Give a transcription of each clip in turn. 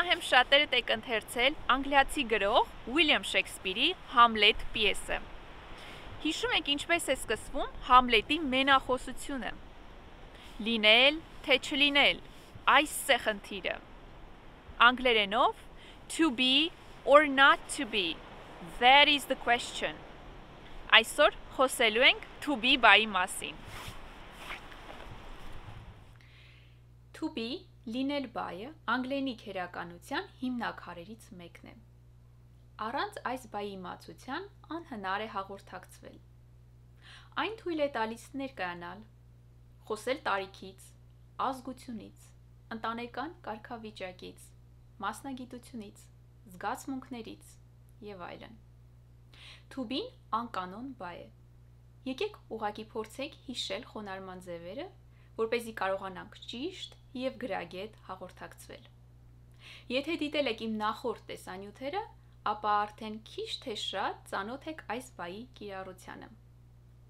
վստահեմ շատերդ եք ընթերցել անգլիացի գրող Ուիլյամ Շեքսպիրի Համլետ պիեսը։ Հիշում եք ինչպես է սկսվում Համլետի մենախոսությունը։ Լինել, թե չլինել, այս է խնդիրը։ Անգլերենով to be or not to be. That is the question։ Այսօր խոսելու ենք to be բայի մասին։ To be լինել բայը անգլենի քերականության հիմնակարերից մեկն է։ Առանց այս բայի իմացության անհնար է հաղորդակցվել։ Այն թույլ է տալիս ներկայանալ, խոսել տարիքից, ազգությունից, ընտանեկան կարգավիճակից, մասնագիտությունից, զգացմունքներից եւ այլն։ To-be անկանոն բայ է։ Եկեք ուղակի փորձենք հիշել խոնարհման ձևերը, որ เป զի կարողանանք ճիշտ եւ գրագետ հաղորդակցվել։ Եթե դիտել եք իմ նախորդ տեսանյութերը, ապա արդեն քիչ թե շատ ծանոթ եք այս բայի կիրառությանը։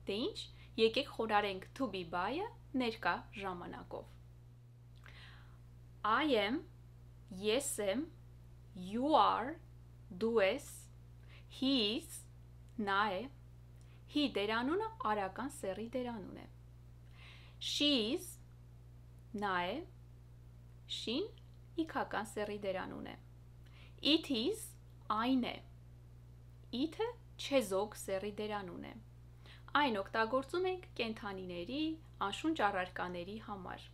Դե ինչ, եկեք խորարենք to be բայը ներկա ժամանակով։ I am, ես եմ, you are, դու ես, he is, նա է, he դերանունը արական սեռի դերանուն է։ She is, նա է, շին իքական սեռի դերանուն է։ It is այն է։ It-ը չեզոք սեռի դերանուն է։ Այն օգտագործում ենք կենթանիների, անշունչ առարկաների համար։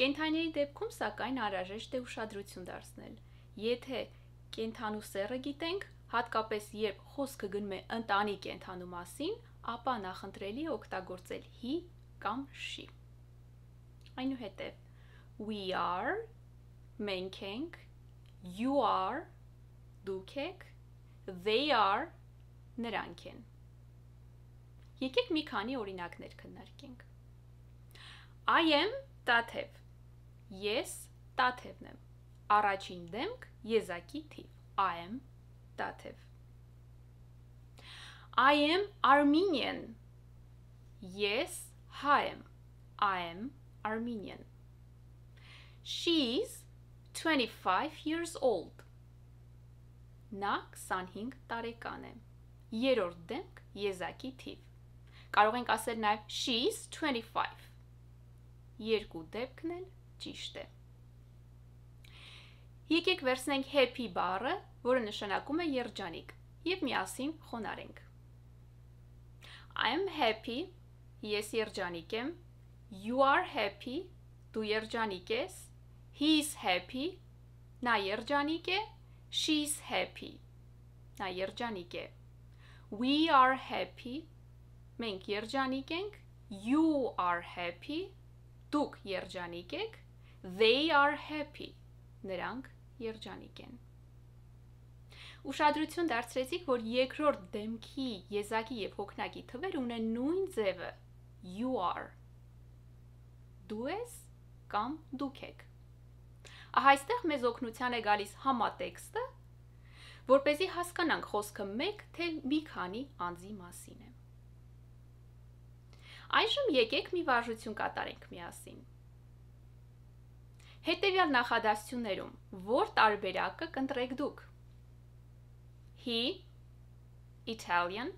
Կենթանիների դեպքում սակայն անհրաժեշտ է ուշադրություն դարձնել։ Եթե կենթանու սեռը գիտենք, հատկապես երբ խոսքը գնում է ընտանի կենթանու մասին, ապա նախընտրելի է օգտագործել he կամ she։ Այնուհետև we are մենք ենք you are դուք եք they are նրանք են Եկեք մի քանի օրինակներ քննարկենք I am տաթև Ես տաթևն եմ Առաջին դեմք եզակի թիվ I am տաթև I am Armenian Ես եմ I am Armenian. She's 25 years old. Նա 25 տարեկան է։ Երրորդ դեմք եզակի թիվ։ Կարող ենք ասել նաև she's 25։ Երկու դեպքն էլ ճիշտ է։ Եկեք վերցնենք happy բառը, որը նշանակում է երջանիկ, եւ միասին խոնարենք։ I'm happy, ես երջանիկ եմ։ You are happy, դու երջանիկ ես։ He's happy, նա երջանիկ է, she's happy, նա երջանիկ է։ We are happy, մենք երջանիկ ենք, you are happy, դուք երջանիկ եք, they are happy, նրանք երջանիկ են։ Ուշադրություն դարձրեցիք, որ երկրորդ դեմքի, եզակի եւ հոգնակի թվեր ունեն նույն ձևը՝ you are։ Դու ես կամ դուք եք։ Ահա այստեղ մեզ օգնության է գալիս համատեքստը, որ เป զի հասկանանք խոսքը մեկ թե մի քանի անձի մասին է։ Այժմ եկեք մի վարժություն կատարենք միասին։ Հետևյալ նախադասություններում որ տարբերակը կընտրեք դուք։ He Italian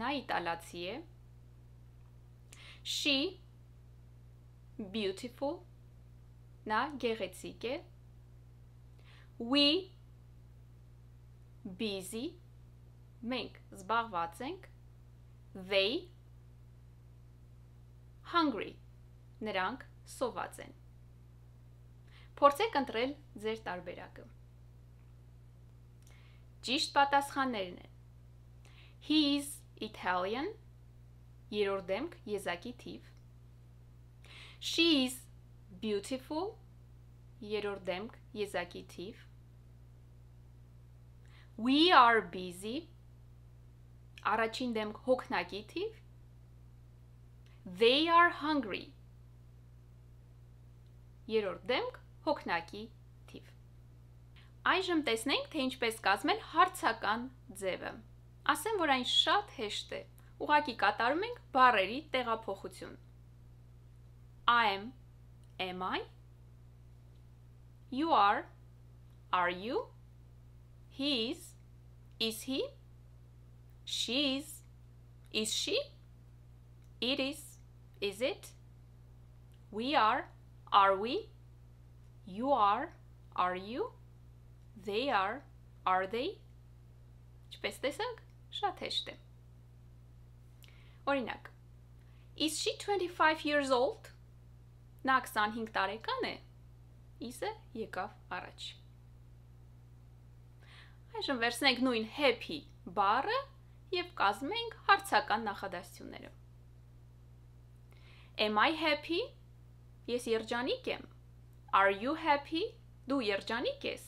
նա իտալացի է She beautiful Նա գեղեցիկ է։ We busy մենք զբաղված ենք։ They hungry նրանք սոված են։ Փորձեք ընտրել ձեր տարբերակը։ Ճիշտ պատասխաններն են։ He is Italian երրորդ դեմք եզակի թիվ։ She is beautiful. Երրորդ դեմք եզակի թիվ we are busy. Առաջին դեմք հոգնակի թիվ they are hungry. Երրորդ դեմք հոգնակի թիվ այժմ տեսնենք թե ինչպես կազմել հարցական ձևը ասեմ որ այն շատ հեշտ է ուղակի կատարում ենք բառերի տեղափոխություն I am Am I? You are. Are you? He's. Is he? She's. Is she? It is. Is it? We are. Are we? You are. Are you? They are. Are they? Ինչպես տեսանք, շատ հեշտ է։ Օրինակ, Is she 25 years old? Նա 25 տարեկան է։ Is-ը եկավ առաջ։ Այժմ վերցնենք նույն happy բառը եւ կազմենք հարցական նախադասությունները։ Am I happy? Ես երջանիկ եմ։ Are you happy? Դու երջանիկ ես։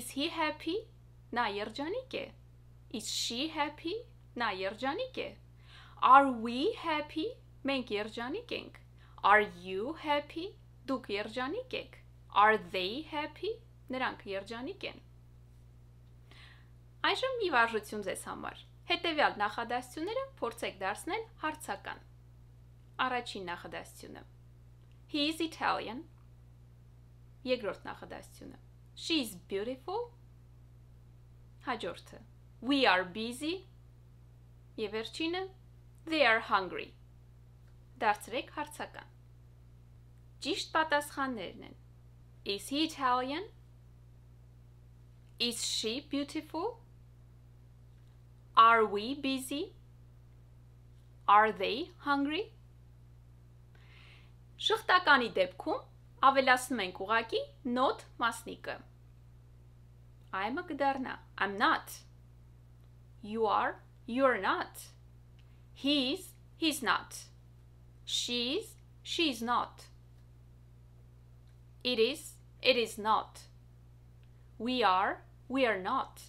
Is he happy? Նա երջանիկ է։ Is she happy? Նա երջանիկ է։ Are we happy? Մենք երջանիկ ենք։ Are you happy? Դուք երջանիկ եք։ Are they happy? Նրանք երջանիկ են։ Այժմ մի վարժություն ձեզ համար։ Հետևյալ նախադասությունները փորձեք դարձնել հարցական։ Առաջին նախադասությունը. He is Italian։ Երկրորդ նախադասությունը. She is beautiful։ Հաջորդը. We are busy։ Եվ վերջինը They are hungry։ Դարձրեք հարցական։ Ճիշտ պատասխաններն են Is he Italian? Is she beautiful? Are we busy? Are they hungry? Շղթականի դեպքում ավելացնում ենք ուղակի not մասնիկը։ I'm-ը կդառնա I'm not. You are, you're not. He's, he's not. She's, she's not. It is, it is not. We are, we are not.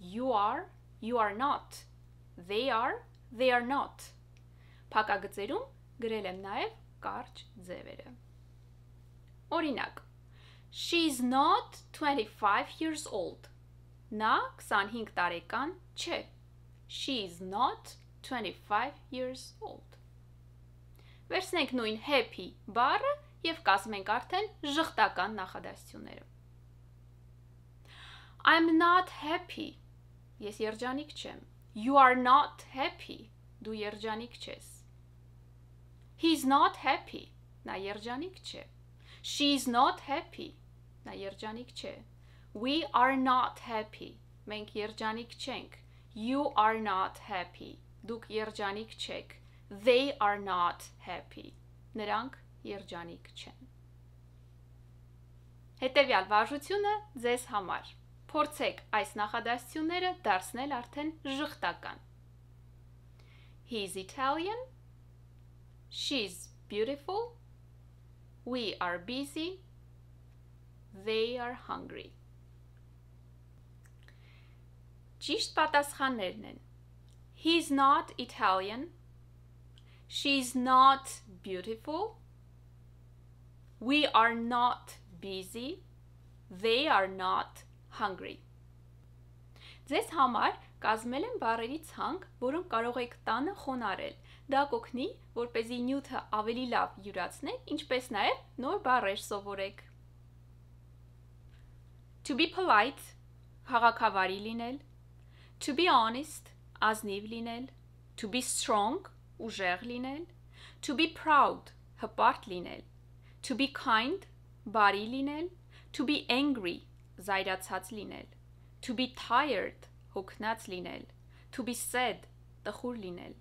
You are, you are not. They are, they are not. Փակագծերում գրել եմ նաև կարճ ձևերը։ Օրինակ, She's not 25 years old. Նա 25 տարեկան չէ։ She's not 25 years old։ Վերցնենք նույն happy բառը եւ կազմենք արդեն ժխտական նախադասությունները։ I'm not happy. Ես երջանիկ չեմ։ You are not happy։ Դու երջանիկ չես։ He's not happy։ Նա երջանիկ չէ։ She's not happy։ Նա երջանիկ չէ։ We are not happy։ Մենք երջանիկ չենք։ You are not happy։ Դուք երջանիկ չեք։ They are not happy։ Նրանք երջանիկ չեն։ Հետևյալ վարժությունը ձեզ համար Փորձեք այս նախադասությունները դարձնել արդեն ժխտական։ He's Italian. She's beautiful. We are busy. They are hungry. Ճիշտ պատասխաններն են. He's not Italian. She's not beautiful. We are not busy. They are not hungry։ Ձեզ համար կազմել եմ բառերի ցանկ, որոնք կարող եք տանը խոնարել։ Դա կօգնի, որ เป զի նյութը ավելի լավ յուրացնեք, ինչպես նաև նոր բառեր սովորեք։ To be polite խաղակավարի լինել, to be honest ազնիվ լինել, to be strong ուժեղ լինել, to be proud հպարտ լինել, to be kind բարի լինել, to be angry զայրացած լինել, to be tired, հոգնած լինել, to be sad, տխուր լինել,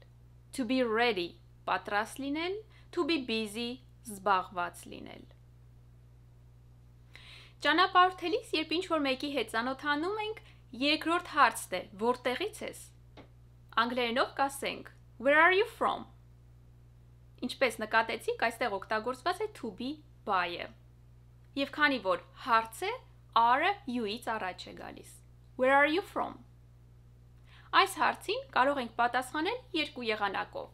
to be ready, պատրաստ լինել, to be busy, զբաղված լինել։ Ճանապարհորդելիս, երբ ինչ որ մեկի հետ ծանոթանում ենք, երկրորդ հարցն է. որտեղից ես։ Անգլերենով կասենք Where are you from? Ինչպես նկատեցիք, այստեղ օգտագործված է to be by-ը։ Եվ քանի որ հարց է, are-ը you-ից առաջ է գալիս։ Where are you from? Այս հարցին կարող ենք պատասխանել երկու եղանակով։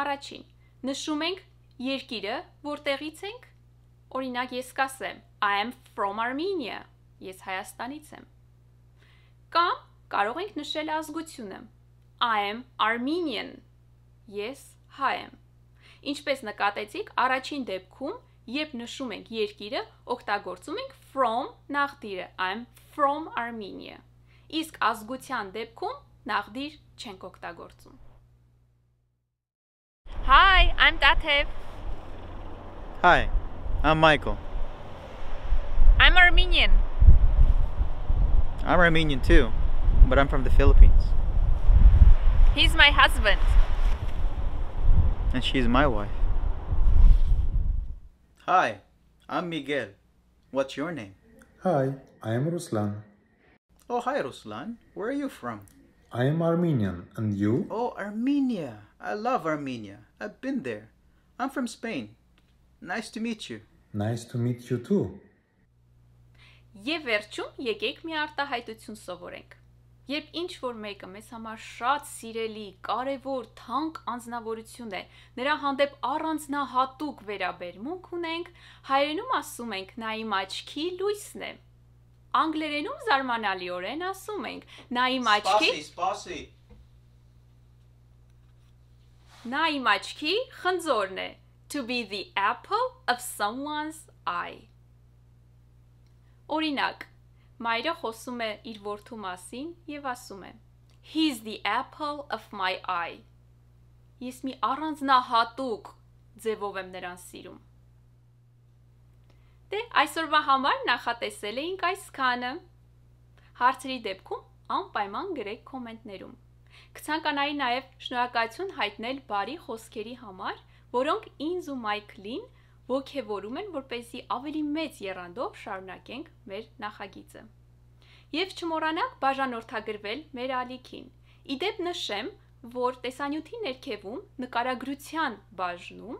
Առաջին, նշում ենք երկիրը, որտեղից ենք։ Օրինակ ես կասեմ I am from Armenia։ Ես Հայաստանից եմ։ Կամ կարող ենք նշել ազգությունը։ I am Armenian։ Ես հայ եմ։ Ինչպես նկատեցիք, առաջին դեպքում երբ նշում ենք երկիրը, օգտագործում ենք from նախդիրը։ I'm from Armenia։ Իսկ ազգության դեպքում նախդիր չենք օգտագործում։ Hi, I'm Datev. Hi, I'm Michael. I'm Armenian. I'm Armenian too, but I'm from the Philippines. He's my husband. And she's my wife. Hi, I'm Miguel. What's your name? Hi, I am Ruslan. Oh, hi, Ruslan. Where are you from? I am Armenian, and you? Oh, Armenia. I love Armenia. I've been there. I'm from Spain. Nice to meet you. Nice to meet you too. Եվ վերջում եկեք մի արտահայտություն սովորենք։ Երբ ինչ որ մեկը մեզ համար շատ սիրելի, կարևոր, թանկ անznավորություն է, նրա հանդեպ առանձնահատուկ վերաբերմունք ունենք, հայերենում ասում ենք նա իմ աչքի լույսն է։ Անգլերենում զարմանալիորեն ասում ենք նա իմ աչքի spassi. Նա իմ աչքի խնձորն է։ To be the apple of someone's eye։ Օրինակ, մայրը խոսում է իր որդու մասին եւ ասում է. He's the apple of my eye։ Ես մի առանձնահատուկ ձևով եմ նրան սիրում։ Դե այսօրվա համար նախատեսել էինք այսքանը։ Հարցերի դեպքում անպայման գրեք կոմենտներում։ Կցանկանայի նաև շնորհակալություն հայտնել բարի խոսքերի համար, որոնք ինձ ու Մայքլին ողջևորում են, որ เป զի ավելի մեծ երանդով շարունակենք մեր նախագիծը։ Եվ չմոռանաք բաժանորդագրվել մեր ալիքին։ Իդեպ նշեմ, որ տեսանյութի ներքևում նկարագրության բաժնում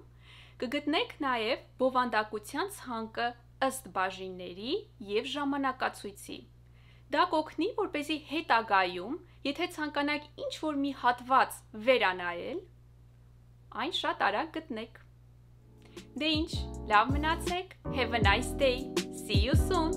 կգտնեք նաև բովանդակության ցանկը ըստ բաժինների եւ ժամանակացույցի։ Դա կօգնի, որպեսզի հետագայում, եթե ցանկանաք ինչ-որ մի հատված վերանայել, այն շատ արագ գտնեք։ Dinge, love mı natsek, have a nice day, see you soon.